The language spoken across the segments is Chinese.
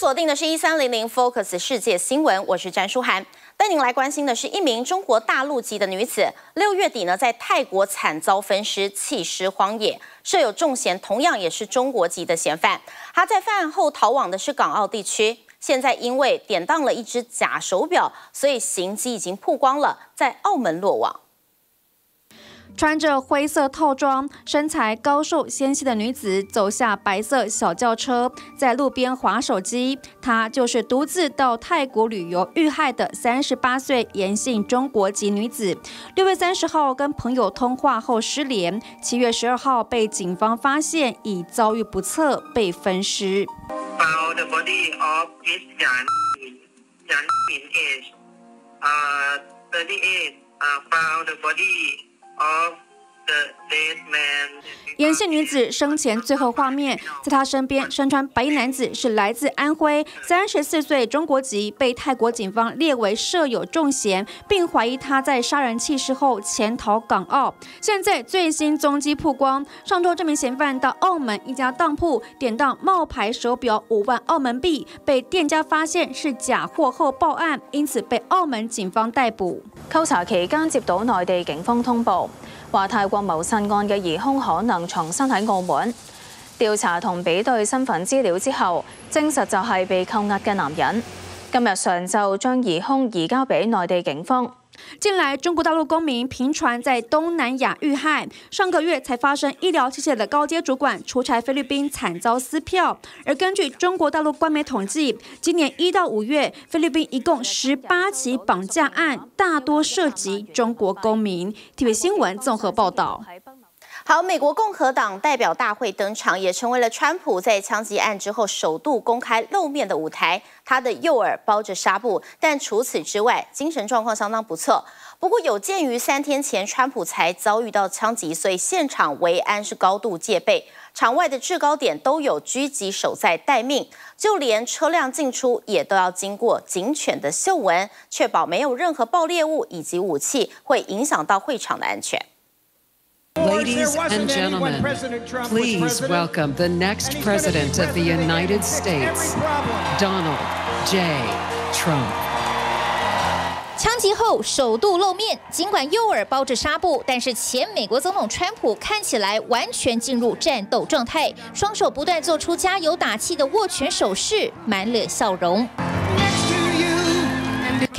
锁定的是一三零零 Focus 世界新闻，我是詹淑涵。带您来关心的是一名中国大陆籍的女子，六月底呢在泰国惨遭分尸，弃尸荒野，设有重嫌，同样也是中国籍的嫌犯。她在犯案后逃往的是港澳地区，现在因为典当了一只假手表，所以行迹已经曝光了，在澳门落网。穿着灰色套装、身材高瘦纤细的女子走下白色小轿车，在路边划手机。她就是独自到泰国旅游遇害的三十八岁严姓中国籍女子。六月三十号跟朋友通话后失联，七月十二号被警方发现已遭遇不测，被分尸。Found the body of the body. of the dead man 沿线女子生前最后画面，在她身边身穿白衣男子是来自安徽，三十四岁，中国籍，被泰国警方列为涉有重嫌，并怀疑他在杀人弃尸后潜逃港澳。现在最新踪迹曝光，上周这名嫌犯到澳门一家当铺典当冒牌手表五万澳门币，被店家发现是假货后报案，因此被澳门警方逮捕。扣查期间接到内地警方通报。话泰国谋杀案嘅疑凶可能藏身喺澳门，调查同比对身份资料之后，证实就系被扣押嘅男人。今日上昼将疑凶移交俾内地警方。近来，中国大陆公民频传在东南亚遇害。上个月才发生医疗器械的高阶主管出差菲律宾惨遭撕票。而根据中国大陆官媒统计，今年一到五月，菲律宾一共十八起绑架案，大多涉及中国公民。TV 新闻综合报道。好，美国共和党代表大会登场，也成为了川普在枪击案之后首度公开露面的舞台。他的右耳包着纱布，但除此之外，精神状况相当不错。不过，有鉴于三天前川普才遭遇到枪击，所以现场维安是高度戒备，场外的制高点都有狙击手在待命，就连车辆进出也都要经过警犬的嗅闻，确保没有任何爆裂物以及武器会影响到会场的安全。Ladies and gentlemen, please welcome the next president of the United States, Donald J. Trump. 枪击后首度露面，尽管右耳包着纱布，但是前美国总统川普看起来完全进入战斗状态，双手不断做出加油打气的握拳手势，满脸笑容。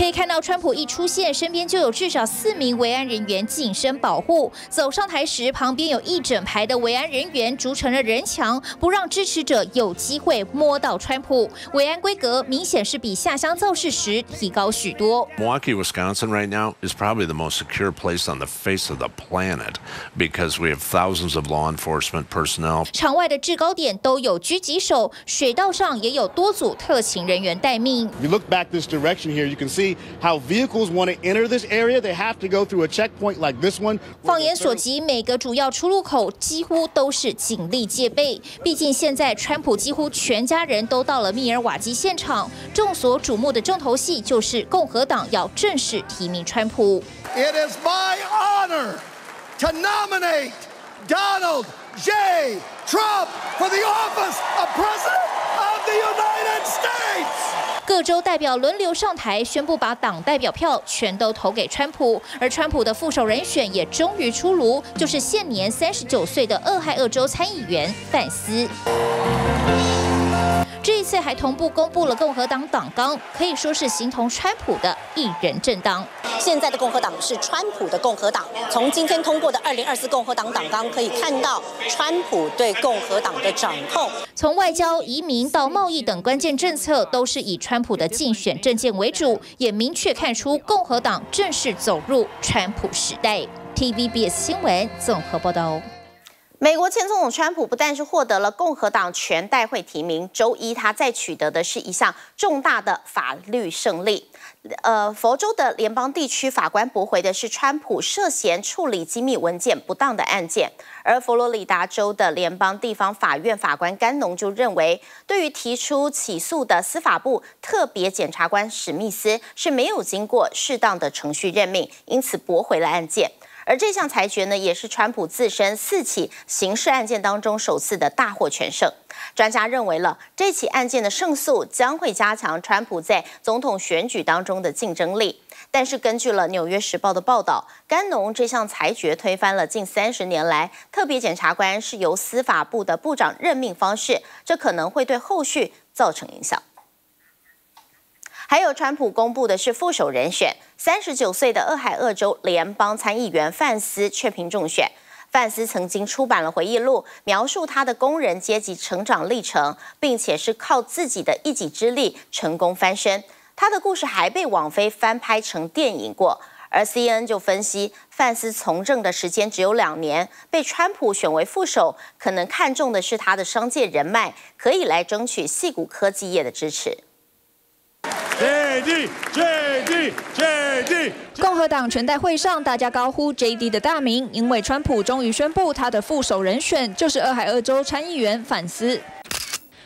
可以看到，川普一出现，身边就有至少四名维安人员近身保护。走上台时，旁边有一整排的维安人员筑成了人墙，不让支持者有机会摸到川普。维安规格明显是比下乡造势时提高许多。Milwaukee, Wisconsin, right now is probably the most secure place on the face of the planet because we have thousands of law enforcement personnel. 场外的制高点都有狙击手，水道上也有多组特勤人员待命。You look back this direction here, you can see. how vehicles want to enter this area, they have to go through a checkpoint like this one. 放眼所及，每个主要出入口几乎都是警力戒备。毕竟现在川普几乎全家人都到了密尔瓦基现场，众所瞩目的重头戏就是共和党要正式提名川普。It is my honor to nominate Donald J. Trump for the office of President of the United States. 各州代表轮流上台，宣布把党代表票全都投给川普，而川普的副手人选也终于出炉，就是现年三十九岁的俄亥俄州参议员范斯。这一次还同步公布了共和党党纲，可以说是形同川普的一人政党。现在的共和党是川普的共和党。从今天通过的二零二四共和党党纲可以看到，川普对共和党的掌控，从外交、移民到贸易等关键政策，都是以川普的竞选政见为主，也明确看出共和党正式走入川普时代。TVBS 新闻综合报道。美国前总统川普不但是获得了共和党全代会提名，周一他再取得的是一项重大的法律胜利。呃，佛州的联邦地区法官驳回的是川普涉嫌处理机密文件不当的案件，而佛罗里达州的联邦地方法院法官甘农就认为，对于提出起诉的司法部特别检察官史密斯是没有经过适当的程序任命，因此驳回了案件。而这项裁决呢，也是川普自身四起刑事案件当中首次的大获全胜。专家认为了这起案件的胜诉将会加强川普在总统选举当中的竞争力。但是根据了《纽约时报》的报道，甘农这项裁决推翻了近三十年来特别检察官是由司法部的部长任命方式，这可能会对后续造成影响。还有，川普公布的是副手人选，三十九岁的俄亥俄州联邦参议员范斯确评中选。范斯曾经出版了回忆录，描述他的工人阶级成长历程，并且是靠自己的一己之力成功翻身。他的故事还被网飞翻拍成电影过。而 CNN 就分析，范斯从政的时间只有两年，被川普选为副手，可能看重的是他的商界人脉，可以来争取细谷科技业的支持。J.D. J.D. J.D. 共和党全代会上，大家高呼 J.D. 的大名，因为川普终于宣布他的副手人选就是俄亥俄州参议员范斯。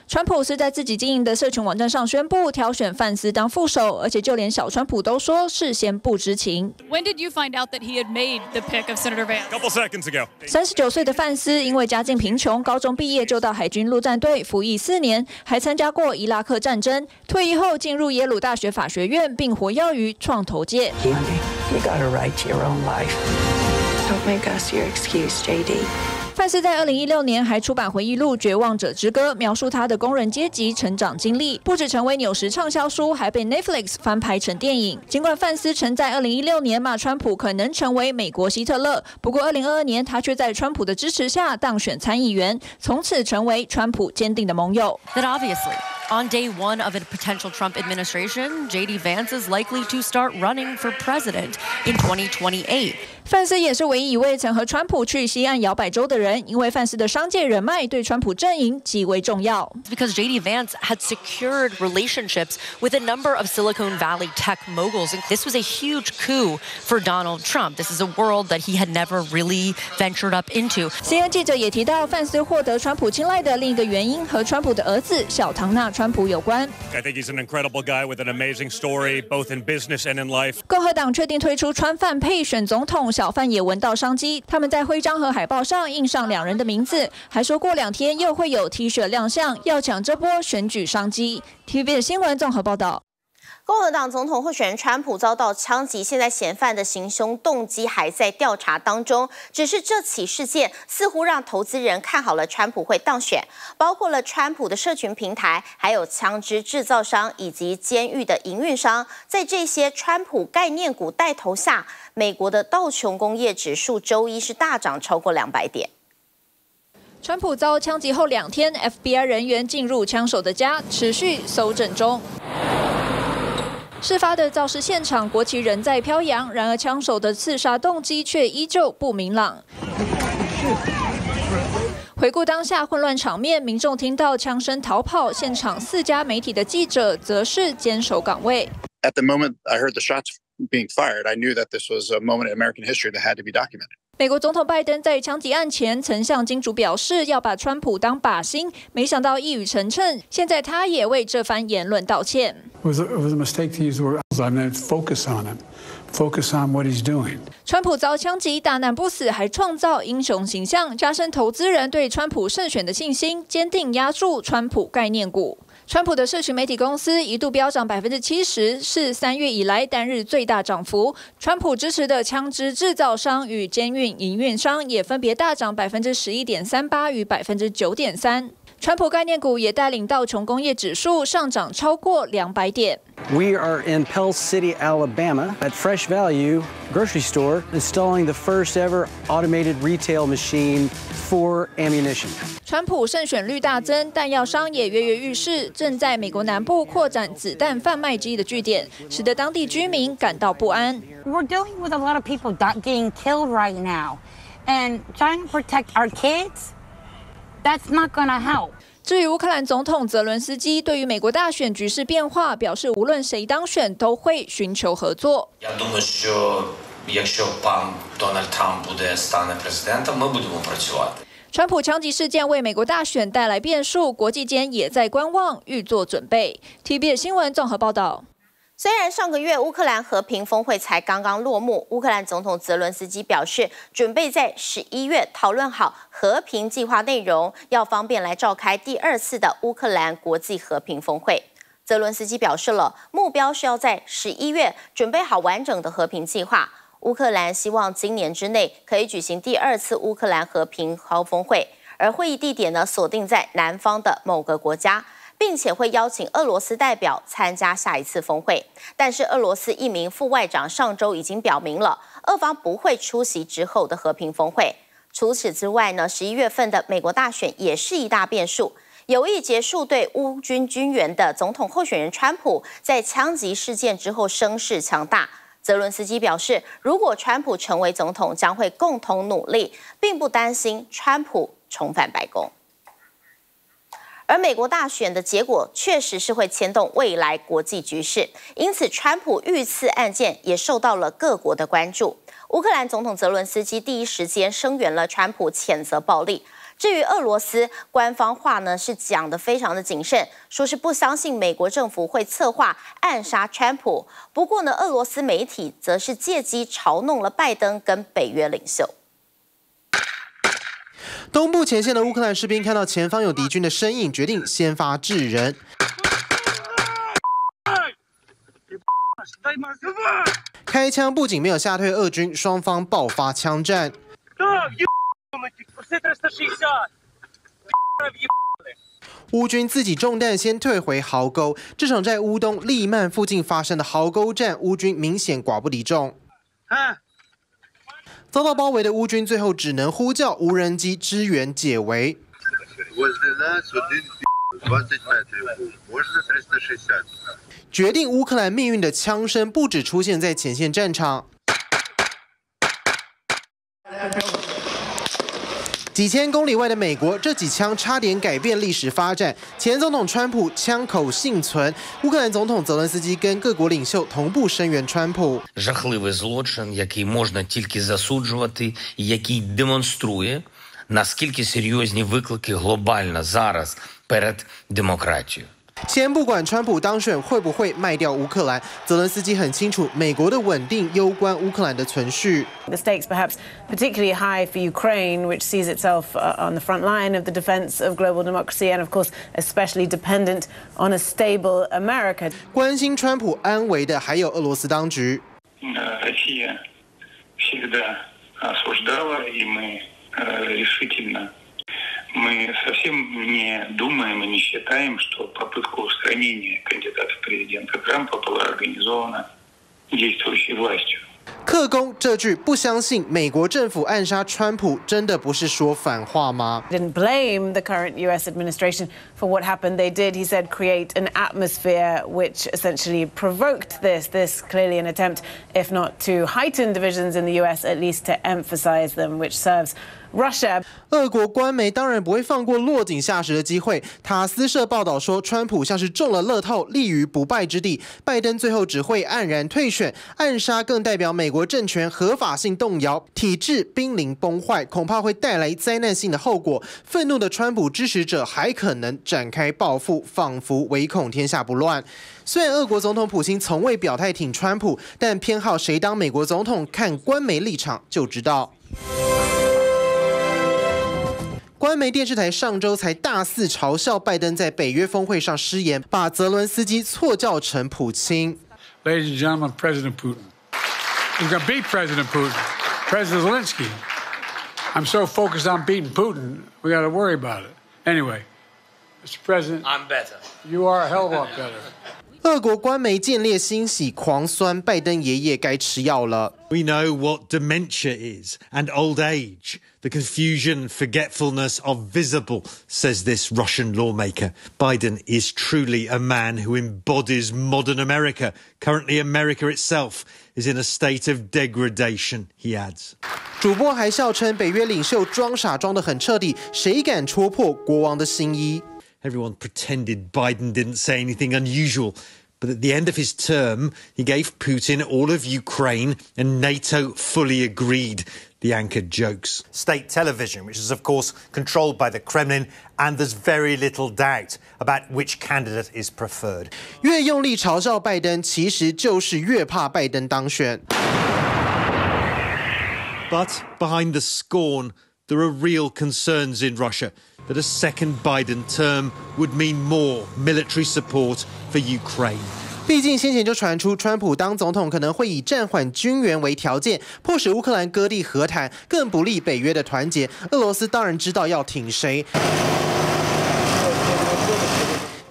川普是在自己经营的社群网站上宣布挑选范斯当副手，而且就连小川普都说事先不知情。When did you find out that he had made the pick of Senator Vance? Couple seconds ago. 三十九岁的范斯因为家境贫穷，高中毕业就到海军陆战队服役四年，还参加过伊拉克战争。退役后进入耶鲁大学法学院，并活跃于创投界。You got a right to your own life. Don't make us your excuse, JD. 范斯在二零一六年还出版回忆录《绝望者之歌》，描述他的工人阶级成长经历，不止成为纽时畅销书，还被 Netflix 翻拍成电影。尽管范斯曾在二零一六年骂川普可能成为美国希特勒，不过二零二二年他却在川普的支持下当选参议员，从此成为川普坚定的盟友。On day one of a potential Trump administration, J.D. Vance is likely to start running for president in 2028. 范斯也是唯一一位曾和川普去西岸摇摆州的人，因为范斯的商界人脉对川普阵营极为重要。Because J.D. Vance had secured relationships with a number of Silicon Valley tech moguls. This was a huge coup for Donald Trump. This is a world that he had never really ventured up into. CNN 记者也提到，范斯获得川普青睐的另一个原因和川普的儿子小唐纳。 川普有关。I think he's an incredible guy with an amazing story, both in business and in life. 共和党确定推出川范配选总统，小贩也闻到商机。他们在徽章和海报上印上两人的名字，还说过两天又会有 T 恤亮相，要抢这波选举商机。TVB 的新闻综合报道。共和党总统候选人川普遭到枪击，现在嫌犯的行凶动机还在调查当中。只是这起事件似乎让投资人看好了川普会当选，包括了川普的社群平台、还有枪支制造商以及监狱的营运商。在这些川普概念股带头下，美国的道琼工业指数周一是大涨超过两百点。川普遭枪击后两天，FBI 人员进入枪手的家，持续搜证中。事发的肇事现场，国旗仍在飘扬，然而枪手的刺杀动机却依旧不明朗。回顾当下混乱场面，民众听到枪声逃跑，现场四家媒体的记者则是坚守岗位。At the moment I heard the shots being fired, I knew that this was a moment in American history that had to be documented. 美国总统拜登在枪击案前曾向金主表示要把川普当靶心，没想到一语成谶，现在他也为这番言论道歉。It was a, mistake to use the word. I'm going to focus on him, focus on what he's doing. 川普遭枪击，大难不死，还创造英雄形象，加深投资人对川普胜选的信心，坚定压住川普概念股。川普的社群媒体公司一度飙涨百分之七十，是三月以来单日最大涨幅。川普支持的枪支制造商与兼运营运商也分别大涨百分之十一点三八与百分之九点三。川普概念股也带领道琼工业指数上涨超过两百点。We are in Pell City, Alabama, at Fresh Value grocery store, installing the first ever automated retail machine for ammunition. 川普胜选率大增，弹药商也跃跃欲试，正在美国南部扩展子弹贩卖机的据点，使得当地居民感到不安。We're dealing with a lot of people not getting killed right now, and trying to protect our kids. That's not going to help. 至于乌克兰总统泽伦斯基对于美国大选局势变化表示，无论谁当选都会寻求合作。川普枪击事件为美国大选带来变数，国际间也在观望，预做准备。TBS 新闻综合报道。虽然上个月乌克兰和平峰会才刚刚落幕，乌克兰总统泽伦斯基表示，准备在十一月讨论好和平计划内容，要方便来召开第二次的乌克兰国际和平峰会。泽伦斯基表示了，目标是要在十一月准备好完整的和平计划。乌克兰希望今年之内可以举行第二次乌克兰和平高峰会，而会议地点呢锁定在南方的某个国家，并且会邀请俄罗斯代表参加下一次峰会。但是俄罗斯一名副外长上周已经表明了，俄方不会出席之后的和平峰会。除此之外呢，十一月份的美国大选也是一大变数。有意结束对乌军军援的总统候选人川普，在枪击事件之后声势强大。泽伦斯基表示，如果川普成为总统，将会共同努力，并不担心川普重返白宫。而美国大选的结果确实是会牵动未来国际局势，因此川普遇刺案件也受到了各国的关注。乌克兰总统泽伦斯基第一时间声援了川普，谴责暴力。至于俄罗斯官方话呢，是讲的非常的谨慎，说是不相信美国政府会策划暗杀川普。不过呢，俄罗斯媒体则是借机嘲弄了拜登跟北约领袖。东部前线的乌克兰士兵看到前方有敌军的身影，决定先发制人。开枪不仅没有吓退俄军，双方爆发枪战。乌军自己中弹，先退回壕沟。这场在乌东利曼附近发生的壕沟战，乌军明显寡不敌众。遭到包围的乌军最后只能呼叫无人机支援解围。决定乌克兰命运的枪声不止出现在前线战场。几千公里外的美国，这几枪差点改变历史发展。前总统川普枪口幸存，乌克兰总统泽伦斯基跟各国领袖同步声援川普。Жахливий злочин, який можна тільки засуджувати, який демонструє наскільки серйозні виклики глобально зараз перед демократією. 先不管川普当选会不会卖掉乌克兰，泽伦斯基很清楚，美国的稳定攸关乌克兰的存续。The stakes perhaps particularly high for Ukraine, which sees itself on the front line of the defense of global democracy, and of course especially dependent on a stable America. 关心川普安危的还有俄罗斯当局。Россия всегда осуждала, и мы решительно. Мы совсем не думаем и не считаем, что попытка устранения кандидата в президента Трампа была организована действующей властью. 克宫这句不相信美国政府暗杀川普，真的不是说反话吗？Didn't blame the current U.S. administration for what happened. They did, he said, create an atmosphere which essentially provoked this. This clearly an attempt, if not to heighten divisions in the U.S., at least to emphasize them, which serves Russia. 俄国官媒当然不会放过落井下石的机会。塔斯社报道说，川普像是中了乐透，立于不败之地。拜登最后只会黯然退选，暗杀更代表美国政权合法性动摇，体制濒临崩坏，恐怕会带来灾难性的后果。愤怒的川普支持者还可能展开报复，仿佛唯恐天下不乱。虽然俄国总统普京从未表态挺川普，但偏好谁当美国总统，看官媒立场就知道。官媒电视台上周才大肆嘲笑拜登在北约峰会上失言，把泽伦斯基错叫成普京。Ladies and gentlemen, President Putin. He's going to beat President Putin. President Zelensky. I'm so focused on beating Putin, we got to worry about it. Anyway, Mr. President. I'm better. You are a hell of a lot better. 俄国官媒见猎欣喜，狂酸拜登爷爷该吃药了。We know what dementia is and old age, the confusion, forgetfulness are visible, says this Russian lawmaker. Biden is truly a man who embodies modern America. Currently, America itself is in a state of degradation, he adds. 主播还笑称，北约领袖装傻装得很彻底，谁敢戳破国王的新衣 ？Everyone pretended Biden didn't say anything unusual. But at the end of his term, he gave Putin all of Ukraine, and NATO fully agreed. The anchored jokes. State television, which is, of course, controlled by the Kremlin, and there's very little doubt about which candidate is preferred. 越用力嘲笑拜登，其实就是越怕拜登当选。But behind the scorn, there are real concerns in Russia That a second Biden term would mean more military support for Ukraine. 毕竟先前就传出，川普当总统可能会以暂缓军援为条件，迫使乌克兰割地和谈，更不利北约的团结。俄罗斯当然知道要挺谁。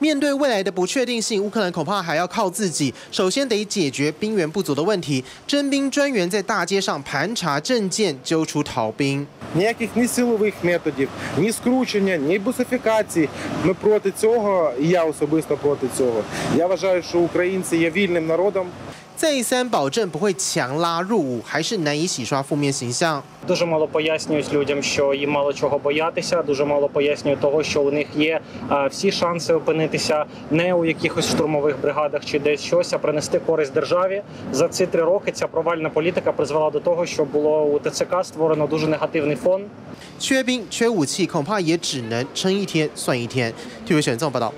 面对未来的不确定性，乌克兰恐怕还要靠自己。首先得解决兵源不足的问题。征兵专员在大街上盘查证件，揪出逃兵。Ніяких ні силових методів, ні скручення, ні бусифікації. Ми проти цього, і я особисто проти цього. Я вважаю, що українці є вільним народом. 再三保证不会强拉入伍，还是难以洗刷负面形象。Дуже мало пояснюють людям, що їм мало чого боятися. Дуже мало пояснюють того, що у них є всі шанси опинитися не у якихось штурмових бригадах чи десь щось, а принести користь державі. За ці три роки ця провальна політика призвела до того, що було у ТЦК створено дуже негативний фон. 缺兵缺武器，恐怕也只能撑一天算一天。体育选综报道。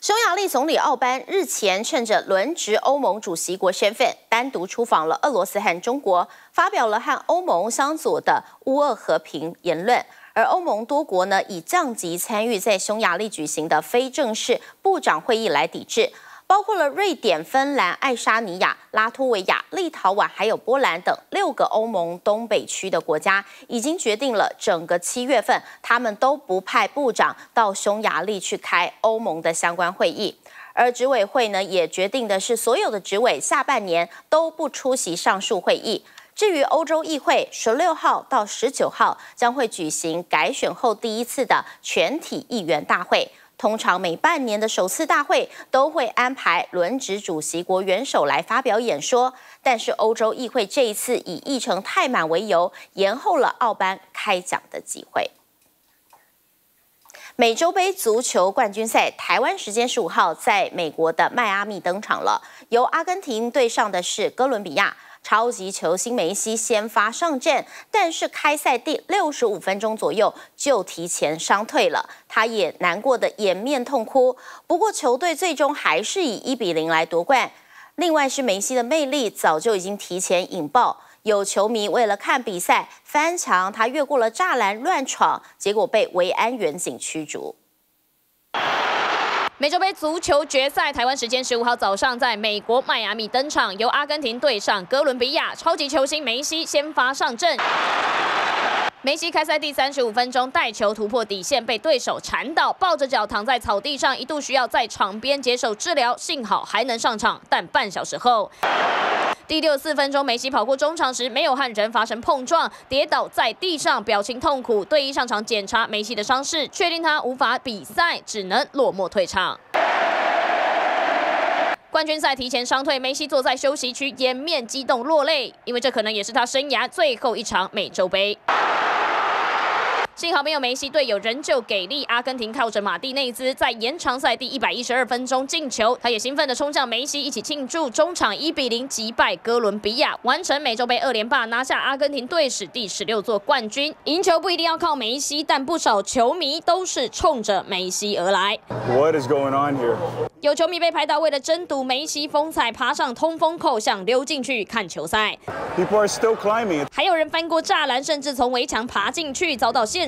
匈牙利总理奥班日前趁着轮值欧盟主席国身份，单独出访了俄罗斯和中国，发表了和欧盟相左的乌俄和平言论。而欧盟多国呢，以降级参与在匈牙利举行的非正式部长会议来抵制。包括了瑞典、芬兰、爱沙尼亚、拉脱维亚、立陶宛，还有波兰等六个欧盟东北区的国家，已经决定了整个七月份，他们都不派部长到匈牙利去开欧盟的相关会议。而执委会呢，也决定的是，所有的执委下半年都不出席上述会议。至于欧洲议会，十六号到十九号将会举行改选后第一次的全体议员大会。通常每半年的首次大会都会安排轮值主席国元首来发表演说，但是欧洲议会这一次以议程太满为由，延后了奥班开讲的机会。美洲杯足球冠军赛，台湾时间十五号在美国的迈阿密登场了，由阿根廷对上的是哥伦比亚。超级球星梅西先发上阵，但是开赛第六十五分钟左右就提前伤退了，他也难过的掩面痛哭。不过球队最终还是以一比零来夺冠。另外是梅西的魅力早就已经提前引爆，有球迷为了看比赛翻墙，他越过了栅栏乱闯，结果被维安远警驱逐。美洲杯足球决赛，台湾时间十五号早上在美国迈阿密登场，由阿根廷对上哥伦比亚，超级球星梅西先发上阵。梅西开赛第三十五分钟带球突破底线，被对手缠倒，抱着脚躺在草地上，一度需要在场边接受治疗，幸好还能上场，但半小时后。第六四分钟，梅西跑过中场时没有和人发生碰撞，跌倒在地上，表情痛苦。队医上场检查梅西的伤势，确定他无法比赛，只能落寞退场。冠军赛提前伤退，梅西坐在休息区，掩面激动落泪，因为这可能也是他生涯最后一场美洲杯。幸好没有梅西，队友仍旧给力。阿根廷靠着马蒂内兹在延长赛第一百一十二分钟进球，他也兴奋地冲向梅西一起庆祝。中场一比零击败哥伦比亚，完成美洲杯二连霸，拿下阿根廷队史第十六座冠军。赢球不一定要靠梅西，但不少球迷都是冲着梅西而来。What is going on here？有球迷被拍到为了争夺梅西风采，爬上通风口想溜进去看球赛。People are still climbing。还有人翻过栅栏，甚至从围墙爬进去，遭到现。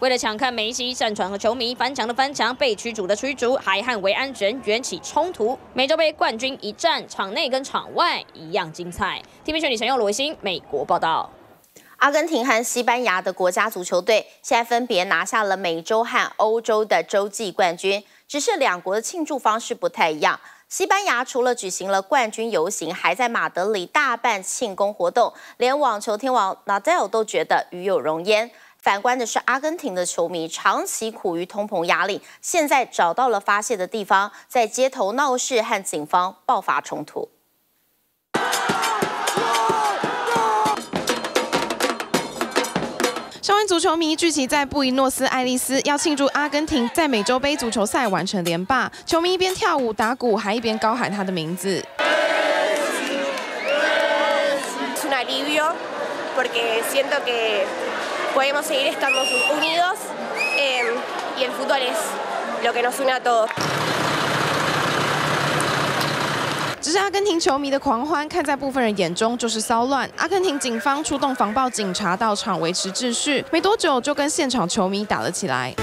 为了抢看梅西，战船和球迷翻墙的翻墙，被驱逐的驱逐，还和维安人员起冲突。美洲杯冠军一战，场内跟场外一样精彩。TV 选女陈佑罗维新，美国报道。阿根廷和西班牙的国家足球队现在分别拿下了美洲和欧洲的洲际冠军，只是两国的庆祝方式不太一样。西班牙除了举行了冠军游行，还在马德里大办庆功活动，连网球天王 Nadal 都觉得与有荣焉。反观的是，阿根廷的球迷长期苦于通膨压力，现在找到了发泄的地方，在街头闹事和警方爆发冲突。上万足球迷聚集在布宜诺斯艾利斯，要庆祝阿根廷在美洲杯足球赛完成连霸。球迷一边跳舞打鼓，还一边高喊他的名字。只是阿根廷球迷的狂欢，看在部分人眼中就是骚乱。阿根廷警方出动防暴警察到场维持秩序，没多久就跟现场球迷打了起来。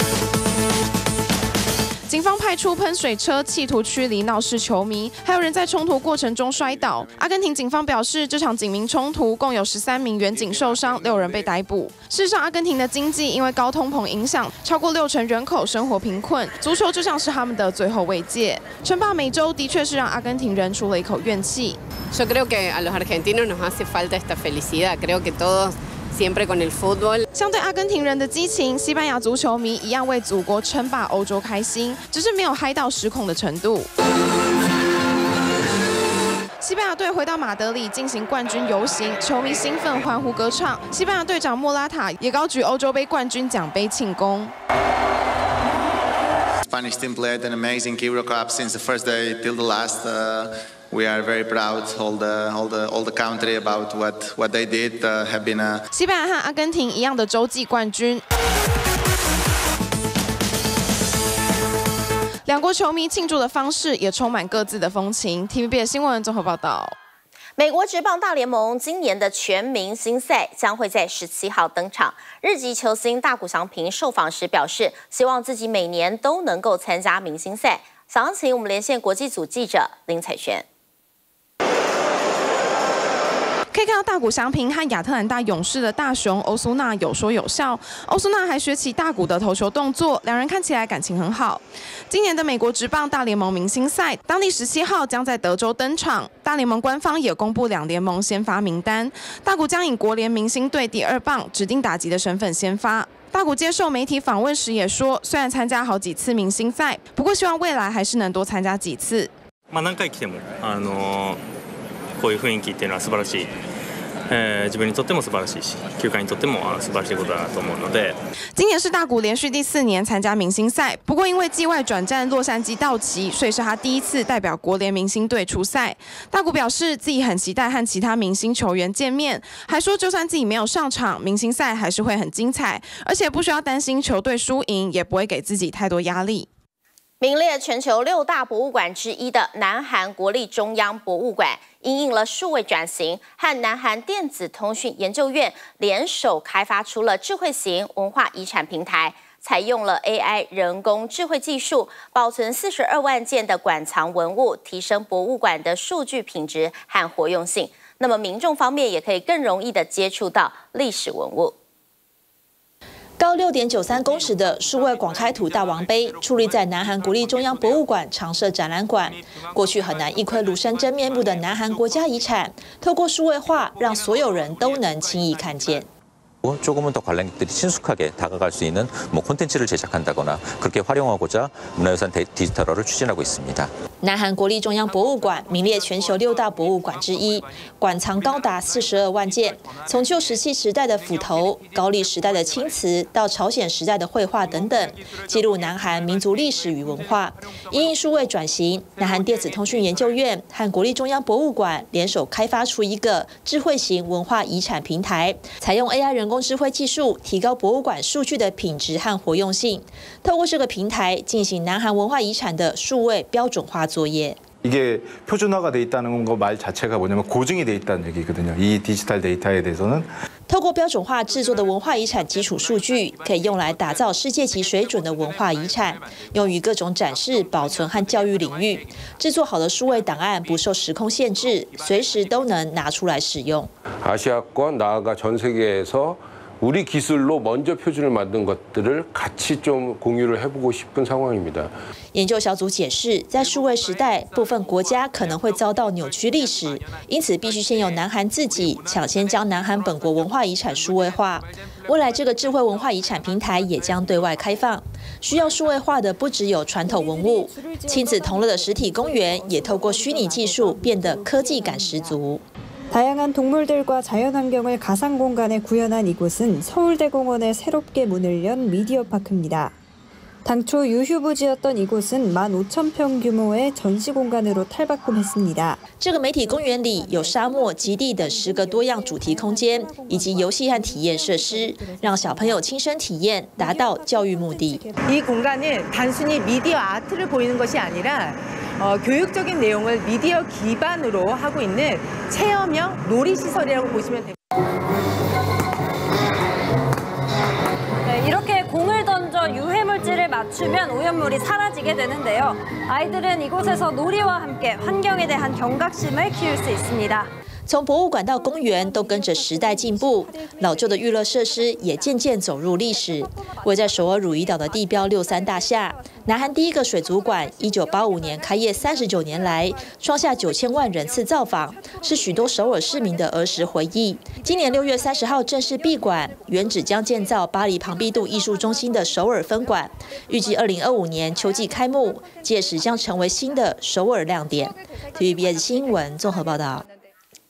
警方派出喷水车，企图驱离闹事球迷，还有人在冲突过程中摔倒。阿根廷警方表示，这场警民冲突共有十三名远警受伤，六人被逮捕。事实上，阿根廷的经济因为高通膨影响，超过六成人口生活贫困，足球就像是他们的最后慰藉。称霸美洲的确是让阿根廷人出了一口怨气。Yo creo que a los argentinos nos hace falta esta felicidad. Creo que todos. Siempre con el fútbol。相对阿根廷人的激情，西班牙足球迷一样为祖国称霸欧洲开心，只是没有嗨到失控的程度。西班牙队回到马德里进行冠军游行，球迷兴奋欢呼歌唱。西班牙队长莫拉塔也高举欧洲杯冠军奖杯庆功。Spanish team played an amazing Euro Cup since the first day till the last. We are very proud all the all the all the country about what what they did have been a 西班牙和阿根廷一样的洲际冠军。两国球迷庆祝的方式也充满各自的风情。TVB 新闻综合报道：美国职棒大联盟今年的全明星赛将会在十七号登场。日籍球星大谷翔平受访时表示，希望自己每年都能够参加明星赛。详情，我们连线国际组记者林彩璇。可以看到大谷翔平和亚特兰大勇士的大雄欧苏纳有说有笑，欧苏纳还学起大谷的投球动作，两人看起来感情很好。今年的美国职棒大联盟明星赛，当地十七号将在德州登场。大联盟官方也公布两联盟先发名单，大谷将以国联明星队第二棒指定打击的身份先发。大谷接受媒体访问时也说，虽然参加好几次明星赛，不过希望未来还是能多参加几次。まあ何回来てもあの こういう雰囲気っていうのは素晴らしい。呃，自分にとっても素晴らしいし，球界にとっても素晴らしいことだと思うので。今年是大谷连续第四年参加明星赛，不过因为季外转战洛杉矶道奇，所以是他第一次代表国联明星队出赛。大谷表示自己很期待和其他明星球员见面，还说就算自己没有上场，明星赛还是会很精彩，而且不需要担心球队输赢，也不会给自己太多压力。 名列全球六大博物馆之一的南韩国立中央博物馆，因应了数位转型，和南韩电子通讯研究院联手开发出了智慧型文化遗产平台，采用了 AI 人工智慧技术，保存四十二万件的馆藏文物，提升博物馆的数据品质和活用性。那么民众方面也可以更容易的接触到历史文物。高六点九三公尺的数位广开土大王碑，矗立在南韩国立中央博物馆常设展览馆。过去很难一窥庐山真面目的南韩国家遗产，透过数位化，让所有人都能轻易看见。 조금은 더 관람객들이 친숙하게 다가갈 수 있는 뭐 콘텐츠를 제작한다거나 그렇게 활용하고자 문화유산 디지털화를 추진하고 있습니다. 南韩国立中央博物馆名列全球六大博物馆之一，馆藏高达四十二万件，从旧石器时代的斧头、高丽时代的青瓷到朝鲜时代的绘画等等，记录南韩民族历史与文化。因应数位转型，南韩电子通讯研究院和国立中央博物馆联手开发出一个智慧型文化遗产平台，采用 AI 人工智慧技术，提高博物馆数据的品质和活用性。透过这个平台，进行南韩文化遗产的数位标准化作业。 이게 표준화가 돼 있다는 거 말 자체가 뭐냐면 고증이 돼 있다는 얘기거든요. 이 디지털 데이터에 대해서는 透过标准化制作的文化遗产基础数据，可以用来打造世界级水准的文化遗产，用于各种展示、保存和教育领域。制作好的数位档案不受时空限制，随时都能拿出来使用。 아시아권 나아가 전 세계에서 우리 기술로 먼저 표준을 만든 것들을 같이 좀 공유를 해보고 싶은 상황입니다. 研究小组解释，在数位时代，部分国家可能会遭到扭曲历史，因此必须先由南韩自己抢先将南韩本国文化遗产数位化。未来这个智慧文化遗产平台也将对外开放。需要数位化的不只有传统文物，亲子同乐的实体公园也透过虚拟技术变得科技感十足。 다양한 동물들과 자연환경을 가상 공간에 구현한 이곳은 서울대공원에 새롭게 문을 연 미디어파크입니다. 당초 유휴부지였던 이곳은 15,000평 규모의 전시 공간으로 탈바꿈했습니다. 这个媒体公园里有沙漠、极地等十个多样主题空间，以及游戏和体验设施，让小朋友亲身体验，达到教育目的。 이 공간은 단순히 미디어 아트를 보이는 것이 아니라 어, 교육적인 내용을 미디어 기반으로 하고 있는 체험형 놀이시설이라고 보시면 됩니다. 네, 이렇게 공을 던져 유해물질을 맞추면 오염물이 사라지게 되는데요. 아이들은 이곳에서 놀이와 함께 환경에 대한 경각심을 키울 수 있습니다. 从博物馆到公园，都跟着时代进步，老旧的娱乐设施也渐渐走入历史。位在首尔汝矣岛的地标六三大厦，南韩第一个水族馆，一九八五年开业，三十九年来创下九千万人次造访，是许多首尔市民的儿时回忆。今年六月三十号正式闭馆，原址将建造巴黎庞毕度艺术中心的首尔分馆，预计二零二五年秋季开幕，届时将成为新的首尔亮点。TVBS 新闻综合报道。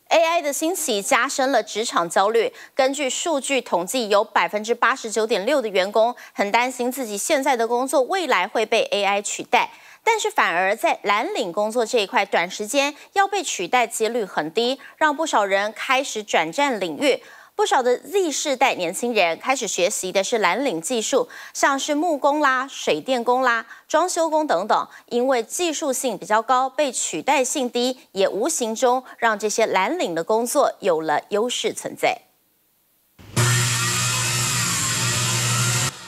AI 的兴起加深了职场焦虑。根据数据统计，有百分之八十九点六的员工很担心自己现在的工作未来会被 AI 取代，但是反而在蓝领工作这一块，短时间要被取代几率很低，让不少人开始转战领域。不少的 Z 世代年轻人开始学习的是蓝领技术，像是木工啦、水电工啦、装修工等等，因为技术性比较高，被取代性低，也无形中让这些蓝领的工作有了优势存在。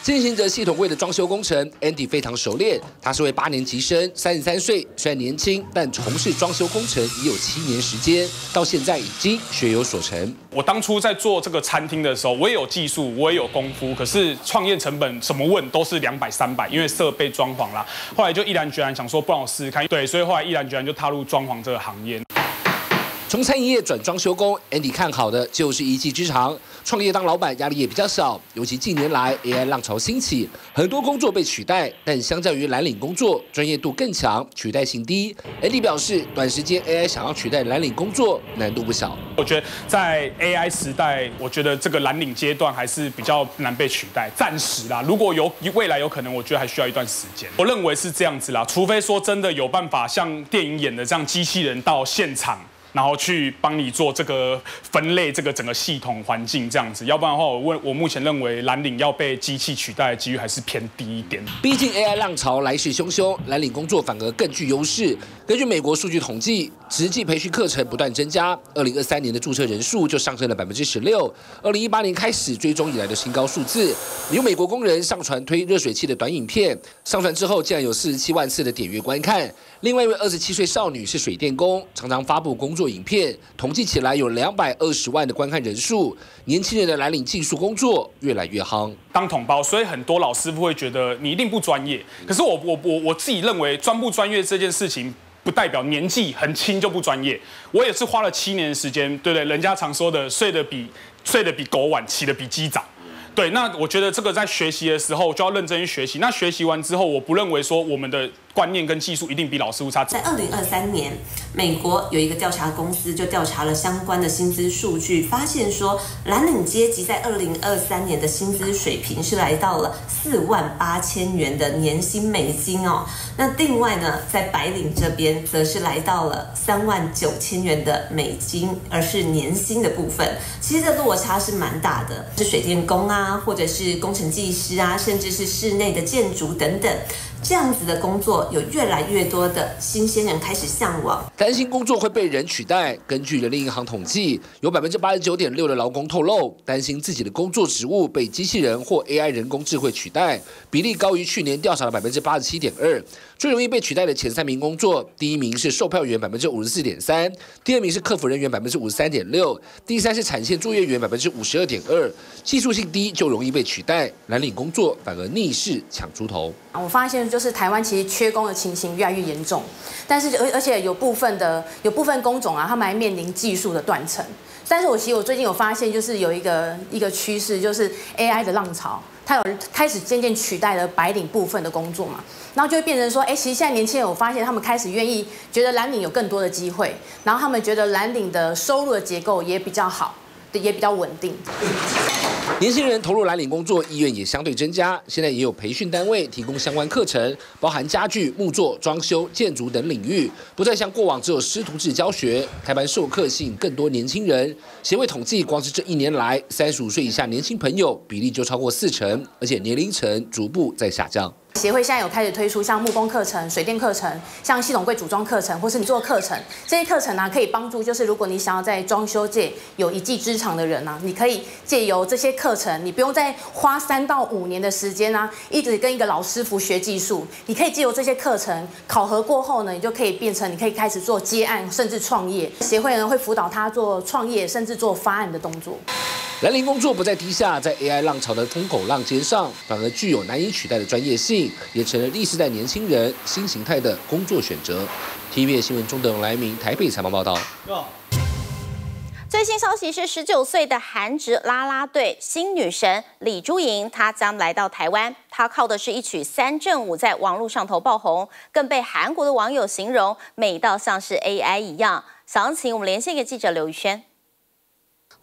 进行着系统柜的装修工程，Andy 非常熟练。他是位八年级生，三十三岁，虽然年轻，但从事装修工程已有七年时间，到现在已经学有所成。我当初在做这个餐厅的时候，我也有技术，我也有功夫，可是创业成本什么问都是两百三百，因为设备装潢啦。后来就毅然决然想说，不然我试试看。对，所以后来毅然决然就踏入装潢这个行业。从餐饮业转装修工，Andy 看好的就是一技之长。创业当老板压力也比较少，尤其近年来 AI 浪潮兴起，很多工作被取代，但相较于蓝领工作，专业度更强，取代性低。Andy 表示，短时间 AI 想要取代蓝领工作难度不小。我觉得在 AI 时代，我觉得这个蓝领阶段还是比较难被取代，暂时啦。如果有未来有可能，我觉得还需要一段时间。我认为是这样子啦，除非说真的有办法像电影演的这样，机器人到现场。然后去帮你做这个分类，这个整个系统环境这样子，要不然的话，我问，我目前认为蓝领要被机器取代的几率还是偏低一点。毕竟 AI 浪潮来势汹汹，蓝领工作反而更具优势。根据美国数据统计，职技培训课程不断增加，二零二三年的注册人数就上升了百分之十六，二零一八年开始追踪以来的新高数字。有美国工人上传推热水器的短影片，上传之后竟然有四十七万次的点阅观看。另外一位二十七岁少女是水电工，常常发布工作影片，统计起来有两百二十万的观看人数。年轻人的蓝领技术工作越来越夯，当统包，所以很多老师傅会觉得你一定不专业。可是我我我我自己认为，专不专业这件事情，不代表年纪很轻就不专业。我也是花了七年的时间，对不对？人家常说的，睡得比睡得比狗晚，起得比鸡早。对，那我觉得这个在学习的时候就要认真去学习。那学习完之后，我不认为说我们的观念跟技术一定比老师傅差。在二零二三年，美国有一个调查公司就调查了相关的薪资数据，发现说蓝领阶级在二零二三年的薪资水平是来到了四万八千元的年薪美金哦。那另外呢，在白领这边则是来到了三万九千元的美金，而是年薪的部分。其实这落差是蛮大的，是水电工啊，或者是工程技师啊，甚至是室内的建筑等等。这样子的工作有越来越多的新鲜人开始向往，担心工作会被人取代。根据人力银行统计，有百分之八十九点六的劳工透露，担心自己的工作职务被机器人或 AI 人工智慧取代，比例高于去年调查的百分之八十七点二。最容易被取代的前三名工作，第一名是售票员百分之五十四点三，第二名是客服人员百分之五十三点六，第三是产线作业员百分之五十二点二。技术性低就容易被取代，蓝领工作反而逆势抢出头。我发现就是台湾其实缺工的情形越来越严重，但是而而且有部分的有部分工种啊，他们还面临技术的断层。但是我其实我最近有发现，就是有一个一个趋势，就是 AI 的浪潮，它有开始渐渐取代了白领部分的工作嘛，然后就会变成说，哎，其实现在年轻人我发现他们开始愿意觉得蓝领有更多的机会，然后他们觉得蓝领的收入的结构也比较好，也比较稳定。年轻人投入蓝领工作意愿也相对增加，现在也有培训单位提供相关课程，包含家具、木作、装修、建筑等领域，不再像过往只有师徒制教学。台湾授课吸引更多年轻人。协会统计，光是这一年来，三十五岁以下年轻朋友比例就超过四成，而且年龄层逐步在下降。协会现在有开始推出像木工课程、水电课程、像系统柜组装课程，或是你做课程，这些课程呢可以帮助，就是如果你想要在装修界有一技之长的人呢，你可以借由这些课程，你不用再花三到五年的时间啊，一直跟一个老师傅学技术，你可以借由这些课程考核过后呢，你就可以变成你可以开始做接案，甚至创业。协会呢会辅导他做创业，甚至做发案的动作。蓝领工作不再低下，在 AI 浪潮的风口浪尖上，反而具有难以取代的专业性，也成了历世代年轻人新形态的工作选择。TVB 新闻中的来明台北采访报道。最新消息是，十九岁的韩职啦啦队新女神李珠莹，她将来到台湾。她靠的是一曲三正舞，在网络上头爆红，更被韩国的网友形容美到像是 AI 一样。详情我们连线给记者刘宇轩。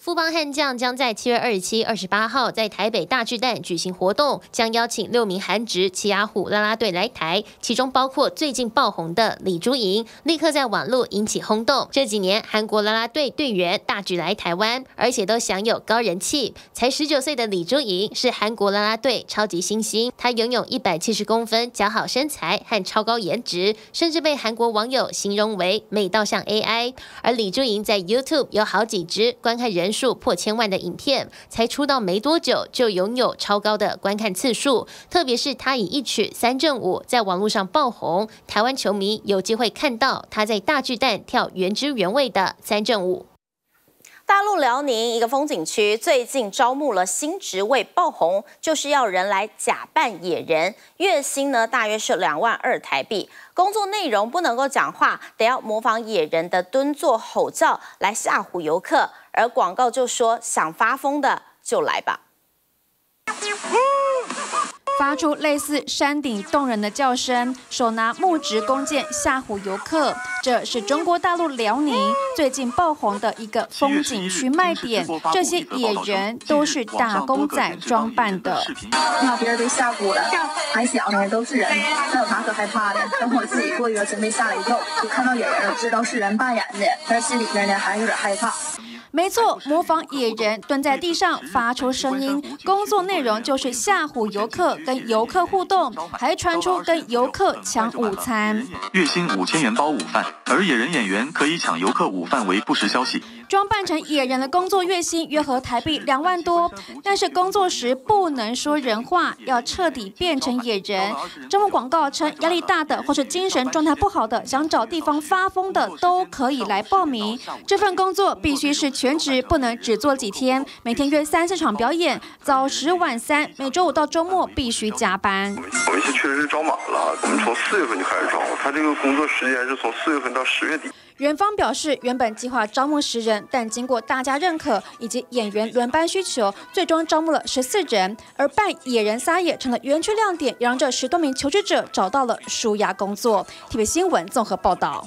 富邦悍将将在七月二十七、二十八号在台北大巨蛋举行活动，将邀请六名韩职奇亚虎啦啦队来台，其中包括最近爆红的李珠莹，立刻在网络引起轰动。这几年韩国啦啦队队员大举来台湾，而且都享有高人气。才十九岁的李珠莹是韩国啦啦队超级新星，她拥有一百七十公分姣好身材和超高颜值，甚至被韩国网友形容为美到像 AI。而李珠莹在 YouTube 有好几支观看人。数破千万的影片，才出道没多久就拥有超高的观看次数。特别是他以一曲三正舞在网络上爆红，台湾球迷有机会看到他在大巨蛋跳原汁原味的三正舞。大陆辽宁一个风景区最近招募了新职位爆红，就是要人来假扮野人，月薪呢大约是两万二台币。工作内容不能够讲话，得要模仿野人的蹲坐吼叫来吓唬游客。而广告就说想发疯的就来吧，发出类似山顶洞人的叫声，手拿木质弓箭吓唬游客。这是中国大陆辽宁最近爆红的一个风景区卖点，这些野人都是打工仔装扮的。那别人被吓唬了，还小呢，都是人，那有啥可害怕的？等我自己过一个准备吓了一跳，就看到野人了，知道是人扮演的，但心里边呢还有点害怕。没错，模仿野人蹲在地上发出声音，工作内容就是吓唬游客，跟游客互动，还传出跟游客抢午餐。月薪五千元包午饭，而野人演员可以抢游客午饭为不实消息。装扮成野人的工作月薪约合台币两万多，但是工作时不能说人话，要彻底变成野人。招募广告称，压力大的或是精神状态不好的，想找地方发疯的都可以来报名。这份工作必须是全职，不能只做几天，每天约三四场表演，早十晚三，每周五到周末必须加班。我们是确实是招满了，我们从四月份就开始招，他这个工作时间是从四月份到十月底。园方表示，原本计划招募十人，但经过大家认可以及演员轮班需求，最终招募了十四人。而扮野人撒野成了园区亮点，也让这十多名求职者找到了舒压工作。TVB 新闻综合报道。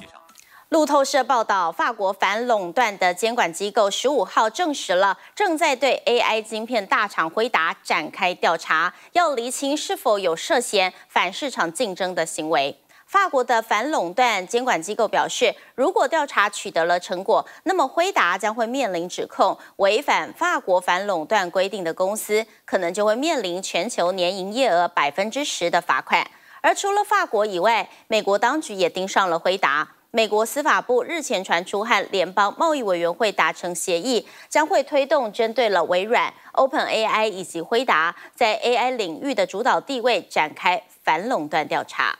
路透社报道，法国反垄断的监管机构十五号证实了，正在对 AI 晶片大厂辉达展开调查，要厘清是否有涉嫌反市场竞争的行为。法国的反垄断监管机构表示，如果调查取得了成果，那么辉达将会面临指控，违反法国反垄断规定的公司可能就会面临全球年营业额百分之十的罚款。而除了法国以外，美国当局也盯上了辉达。美国司法部日前传出和联邦贸易委员会达成协议，将会推动针对了微软、OpenAI 以及辉达在 AI 领域的主导地位展开反垄断调查。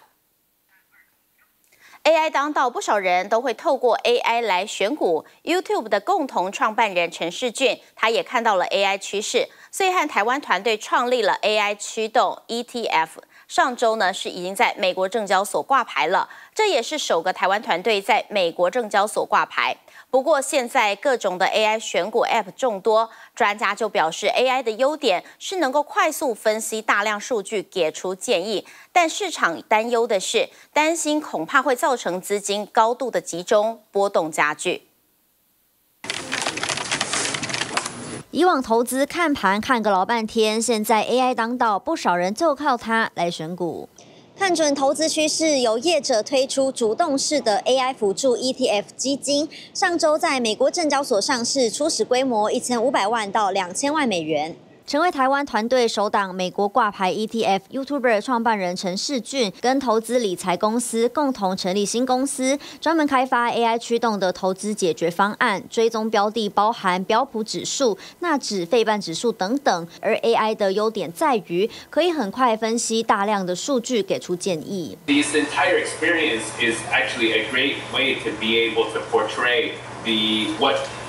AI 当道，不少人都会透过 AI 来选股。YouTube 的共同创办人陈世俊，他也看到了 AI 趋势，所以和台湾团队创立了 AI 驱动 ETF。上周呢是已经在美国证交所挂牌了，这也是首个台湾团队在美国证交所挂牌。不过，现在各种的 AI 选股 App 众多，专家就表示，AI 的优点是能够快速分析大量数据，给出建议。但市场担忧的是，担心恐怕会造成资金高度的集中，波动加剧。以往投资看盘看个老半天，现在 AI 当道，不少人就靠它来选股。看准投资趋势，有业者推出主动式的 AI 辅助 ETF 基金，上周在美国证交所上市，初始规模一千五百万到两千万美元。成为台湾团队首档美国挂牌 ETF YouTuber 创办人陈世俊，跟投资理财公司共同成立新公司，专门开发 AI 驱动的投资解决方案，追踪标的包含标普指数、纳指、费半指数等等。而 AI 的优点在于可以很快分析大量的数据，给出建议。This entire experience is actually a great way to be able to portray the what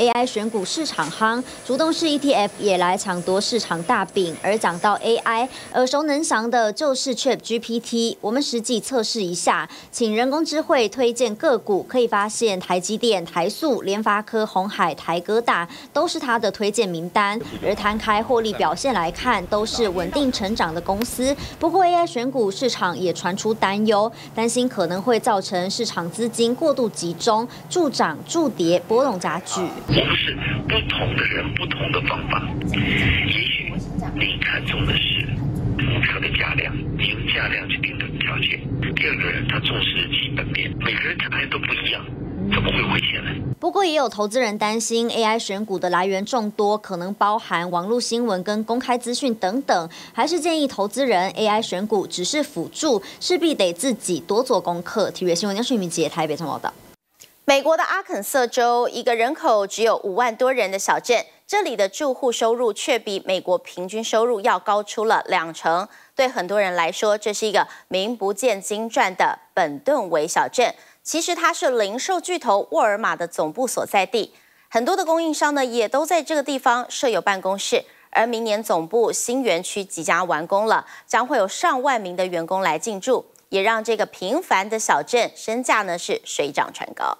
AI 选股市场夯，主动式 ETF 也来抢夺市场大饼。而讲到 AI，耳熟能详的就是 ChatGPT。我们实际测试一下，请人工智慧推荐个股，可以发现台积电、台塑、联发科、红海、台哥大都是它的推荐名单。而摊开获利表现来看，都是稳定成长的公司。不过 AI 选股市场也传出担忧，担心可能会造成市场资金过度集中，助涨助跌，波动加剧。我们是不同的人，不同的方法。也许你看中的是股票的价量，你用价量去定的条件。第二个人他重视基本面，每个人条件都不一样，怎么会危险呢？不过也有投资人担心，AI 选股的来源众多，可能包含网络新闻跟公开资讯等等，还是建议投资人 AI 选股只是辅助，势必得自己多做功课。体育新闻将讯明杰台北报道。美国的阿肯色州，一个人口只有五万多人的小镇，这里的住户收入却比美国平均收入要高出了两成。对很多人来说，这是一个名不见经传的本顿维小镇。其实它是零售巨头沃尔玛的总部所在地，很多的供应商呢也都在这个地方设有办公室。而明年总部新园区即将完工了，将会有上万名的员工来进驻，也让这个平凡的小镇身价呢是水涨船高。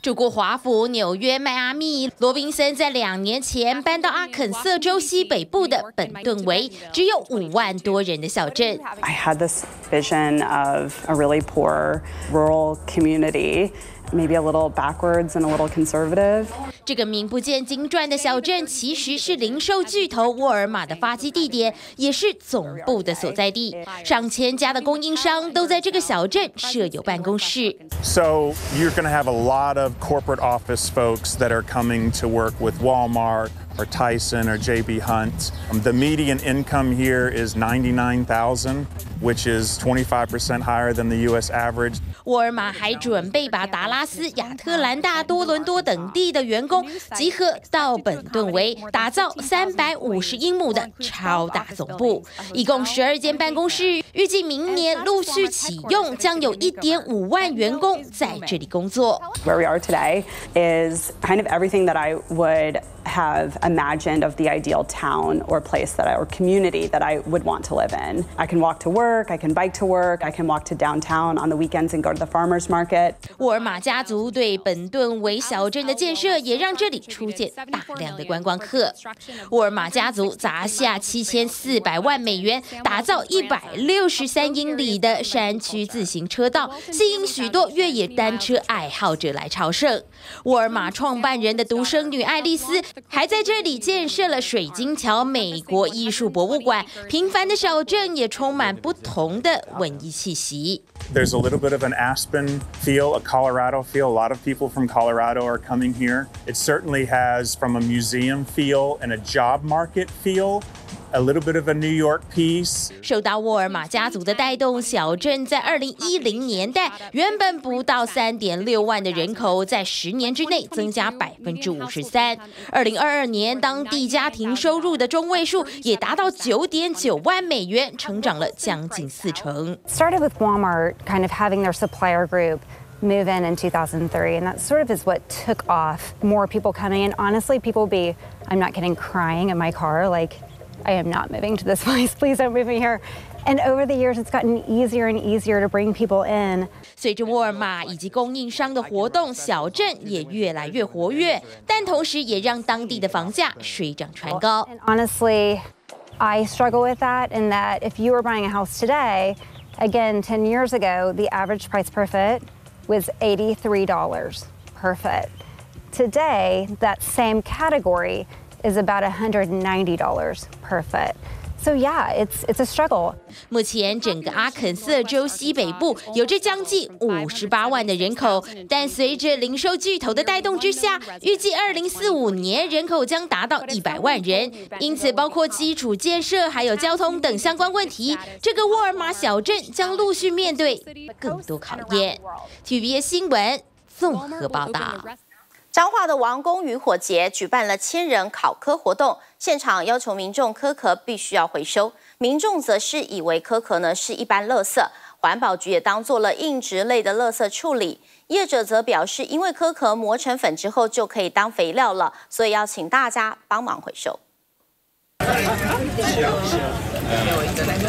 住过华府、纽约、迈阿密，罗宾森在两年前搬到阿肯色州西北部的本顿维，只有五万多人的小镇。I had this vision of a really poor rural community. maybe a little backwards and a little conservative. 这个名不见经传的小镇其实是零售巨头沃尔玛的发迹地点，也是总部的所在地。上千家的供应商都在这个小镇设有办公室。So you're going to have a lot of corporate office folks that are coming to work with Walmart Or Tyson or JB Hunt. Um, the median income here is 99,000, which is 25% higher than the U.S. average. 沃尔玛还准备把达拉斯、亚特兰大、多伦多等地的员工集合到本顿维，打造三百五十英亩的超大总部，一共十二间办公室，预计明年陆续启用，将有一点五万员工在这里工作。Where we are today is kind of everything that I would have imagined of the ideal town or place that I, or community that I would want to live in. I can walk to work, I can bike to work, I can walk to downtown on the weekends and go to the farmers market. 沃尔玛家族对本顿维小镇的建设，也让这里出现大量的观光客。沃尔玛家族砸下七千四百万美元，打造一百六十三英里的山区自行车道，吸引许多越野单车爱好者来朝圣。沃尔玛创办人的独生女爱丽丝还在这里建设了水晶桥美国艺术博物馆。平凡的小镇也充满不同的文艺气息。There's a little bit of an Aspen feel, a Colorado feel. A lot of people from Colorado are coming here. It certainly has, from a museum feel and a job market feel, a little bit of a New York piece. 受到沃尔玛家族的带动，小镇在二零一零年代原本不到三点六万的人口，在十年之内增加百分之五十三。二零二二年，当地家庭收入的中位数也达到九点九万美元，成长了将近四成。Started with Walmart kind of having their supplier group. move in in 2003 and that sort of is what took off more people coming in honestly people be i'm not getting crying in my car like i am not moving to this place please don't move me here and over the years it's gotten easier and easier to bring people in 随着沃尔玛以及供应商的活动小镇也越来越活跃但同时也让当地的房价水涨船高 honestly i struggle with that in that if you were buying a house today again 10 years ago the average price per foot was $83 per foot. Today, that same category is about $190 per foot. So yeah, it's it's a struggle. 目前整个阿肯色州西北部有着将近五十八万的人口，但随着零售巨头的带动之下，预计二零四五年人口将达到一百万人。因此，包括基础建设还有交通等相关问题，这个沃尔玛小镇将陆续面对更多考验。TVB 新闻综合报道。彰化的王宫渔火节举办了千人考科活动，现场要求民众科壳必须要回收，民众则是以为科壳呢是一般垃圾，环保局也当做了硬质类的垃圾处理。业者则表示，因为科壳磨成粉之后就可以当肥料了，所以要请大家帮忙回收。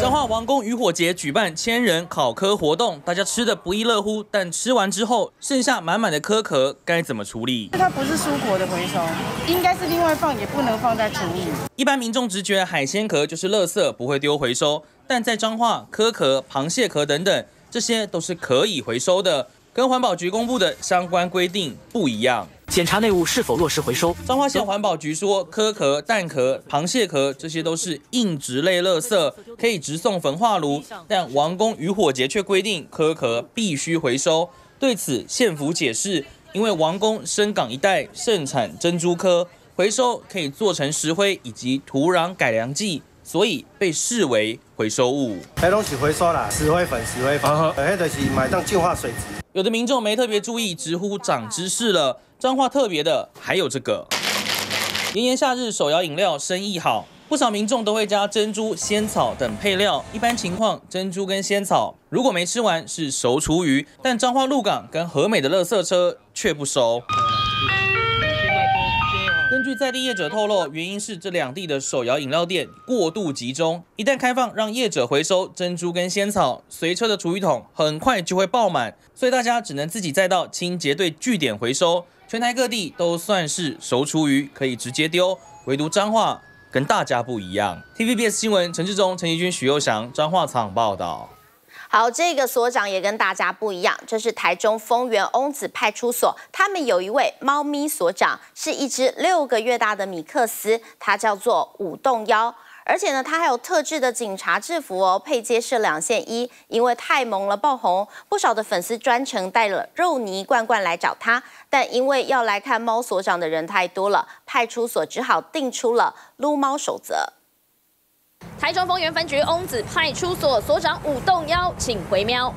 彰化王宫渔火节举办千人烤科活动，大家吃的不亦乐乎，但吃完之后剩下满满的壳壳该怎么处理？它不是蔬果的回收，应该是另外放，也不能放在厨余。一般民众直觉海鲜壳就是垃圾，不会丢回收，但在彰化，壳壳、螃蟹壳等等，这些都是可以回收的，跟环保局公布的相关规定不一样。检查内务是否落实回收。彰化县环保局说，壳壳、蛋壳、螃蟹壳这些都是硬质类垃圾，可以直送焚化炉。但王宫渔火节却规定，壳壳必须回收。对此，县府解释，因为王宫深港一带盛产珍珠科，回收可以做成石灰以及土壤改良剂，所以被视为回收物。黑东西回收啦，石灰粉、石灰粉，黑的是买当净化水质。有的民众没特别注意，直呼长知识了。彰化特别的还有这个，炎炎夏日手摇饮料生意好，不少民众都会加珍珠、仙草等配料。一般情况，珍珠跟仙草如果没吃完是熟厨余，但彰化鹿港跟和美的垃圾车却不熟。在地业者透露，原因是这两地的手摇饮料店过度集中，一旦开放让业者回收珍珠跟仙草，随车的厨余桶很快就会爆满，所以大家只能自己再到清洁队据点回收。全台各地都算是熟厨余，可以直接丢，唯独彰化跟大家不一样。TVBS 新闻陈志忠、陈怡君、许佑祥彰化厂报道。好，这个所长也跟大家不一样，这是台中丰原翁子派出所，他们有一位猫咪所长，是一只六个月大的米克斯，它叫做舞动妖。而且呢，它还有特制的警察制服哦，配接是两件衣，因为太萌了爆红，不少的粉丝专程带了肉泥罐罐来找他，但因为要来看猫所长的人太多了，派出所只好定出了撸猫守则。台中丰原分局翁子派出所所长武动妖，请回喵。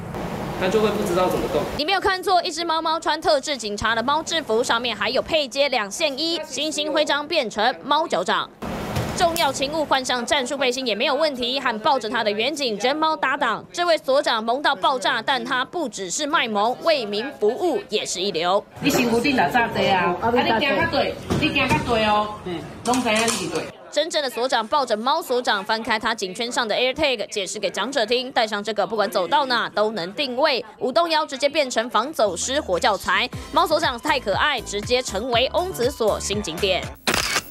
它就会不知道怎么动。你没有看错，一只猫猫穿特制警察的猫制服，上面还有配接两线衣，星星徽章变成猫脚掌。重要勤务换上战术背心也没有问题，和抱着他的远景人猫搭档。这位所长萌到爆炸，但他不只是卖萌，为民服务也是一流。你辛苦定哪炸贼啊？啊，你行较对，你行较对哦。嗯，拢知影你是对。真正的所长抱着猫所长，翻开他颈圈上的 AirTag，解释给长者听。带上这个，不管走到哪都能定位。舞动腰直接变成防走失活教材。猫所长太可爱，直接成为翁子所新景点。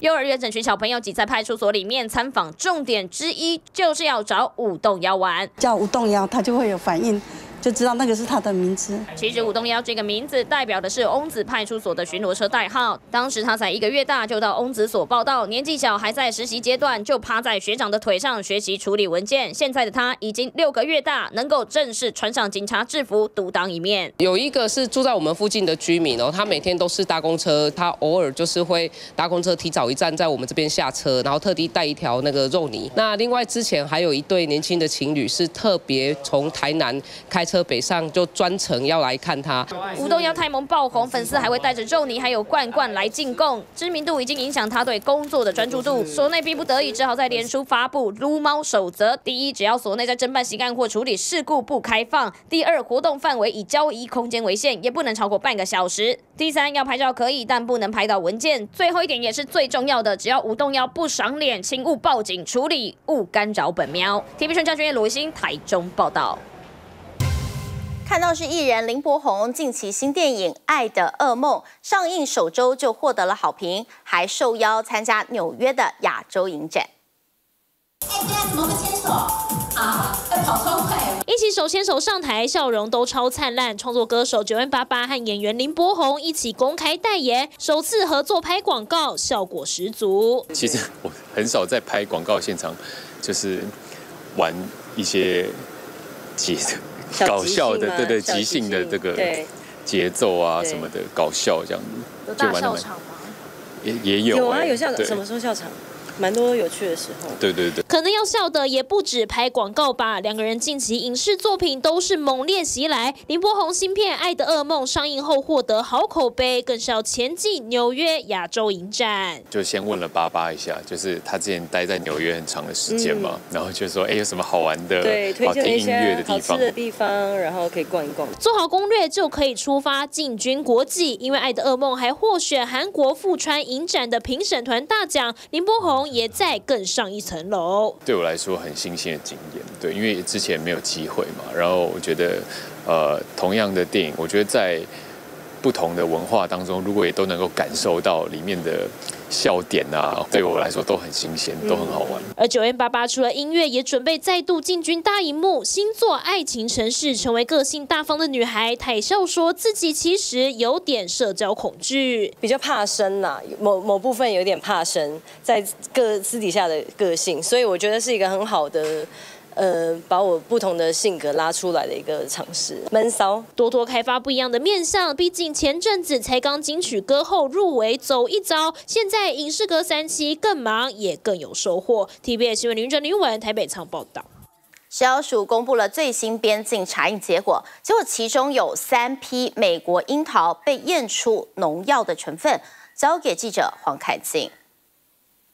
幼儿园整群小朋友挤在派出所里面参访，重点之一就是要找舞动腰玩。叫舞动腰，他就会有反应。就知道那个是他的名字。其实吴东幺这个名字代表的是翁子派出所的巡逻车代号。当时他才一个月大，就到翁子所报道，年纪小，还在实习阶段，就趴在学长的腿上学习处理文件。现在的他已经六个月大，能够正式穿上警察制服，独当一面。有一个是住在我们附近的居民，然后他每天都是搭公车，他偶尔就是会搭公车提早一站在我们这边下车，然后特地带一条那个肉泥。那另外之前还有一对年轻的情侣是特别从台南开车北上，就专程要来看他。吴东要太萌爆红，粉丝还会带着肉泥还有罐罐来进贡，知名度已经影响他对工作的专注度。所内逼不得已，只好在脸书发布撸猫守则：第一，只要所内在侦办刑案或处理事故不开放；第二，活动范围以交易空间为限，也不能超过半个小时；第三，要拍照可以，但不能拍到文件。最后一点也是最重要的，只要吴东要不赏脸，请勿报警处理，勿干扰本喵。TV 全家专业罗欣台中报道。看到是艺人林柏宏近期新电影《爱的噩梦》上映首周就获得了好评，还受邀参加纽约的亚洲影展。哎，对啊，怎么会牵手啊？要跑超快！一起手牵手上台，笑容都超灿烂。创作歌手九 N 八八和演员林柏宏一起公开代言，首次合作拍广告，效果十足。其实我很少在拍广告现场，就是玩一些节搞笑的，对对，即兴的这个节奏啊什么的，搞笑这样子，就玩的蛮。也也有有啊，有笑什么时候笑场？蛮多有趣的时候，对对对，可能要笑的也不止拍广告吧。两个人近期影视作品都是猛烈袭来。林柏宏新片《爱的噩梦》上映后获得好口碑，更是要前进纽约亚洲影展。就先问了爸爸一下，就是他之前待在纽约很长的时间嘛，然后就说，哎，有什么好玩的、好听音乐的地方？的地方，然后可以逛一逛。做好攻略就可以出发进军国际，因为《爱的噩梦》还获选韩国富川影展的评审团大奖。林柏宏。也再更上一层楼，对我来说很新鲜的经验。对，因为之前没有机会嘛，然后我觉得，呃，同样的电影，我觉得在不同的文化当中，如果也都能够感受到里面的。笑点啊，对我来说都很新鲜，都很好玩。而九 N 八八除了音乐，也准备再度进军大荧幕，新作《爱情城市》成为个性大方的女孩。台笑说自己其实有点社交恐惧，比较怕生呐，某某部分有点怕生，在个私底下的个性，所以我觉得是一个很好的。呃，把我不同的性格拉出来的一个尝试，闷骚，多多开发不一样的面相。毕竟前阵子才刚金曲歌后入围走一遭，现在影视歌三期更忙也更有收获。TBS 新闻林正林文台北仓报道。食药署公布了最新边境查验结果，结果其中有三批美国樱桃被验出农药的成分，交给记者黄凯静。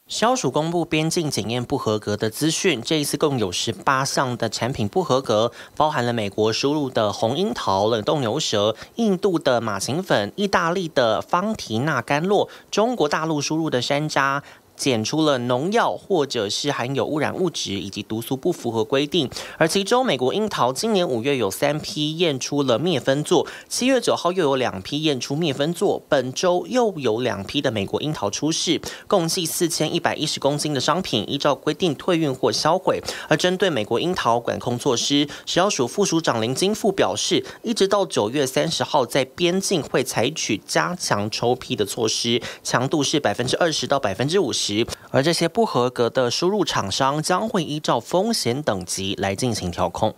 消署公布边境检验不合格的资讯，这一次共有十八项的产品不合格，包含了美国输入的红樱桃、冷冻牛舌、印度的马琴粉、意大利的方提纳甘露、中国大陆输入的山楂。检出了农药或者是含有污染物质以及毒素不符合规定，而其中美国樱桃今年五月有三批验出了灭分唑，七月九号又有两批验出灭分唑，本周又有两批的美国樱桃出事，共计四千一百一十公斤的商品依照规定退运或销毁。而针对美国樱桃管控措施，食药署副署长林金富表示，一直到九月三十号在边境会采取加强抽批的措施，强度是百分之二十到百分之五十。而这些不合格的输入厂商将会依照风险等级来进行调控。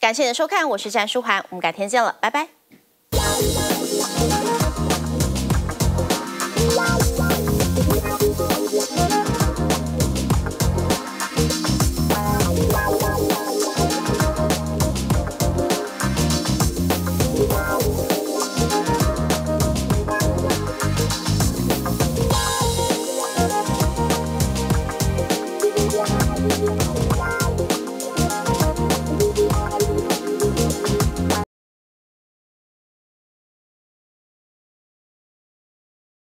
感谢你的收看，我是詹淑涵，我们改天见了，拜拜。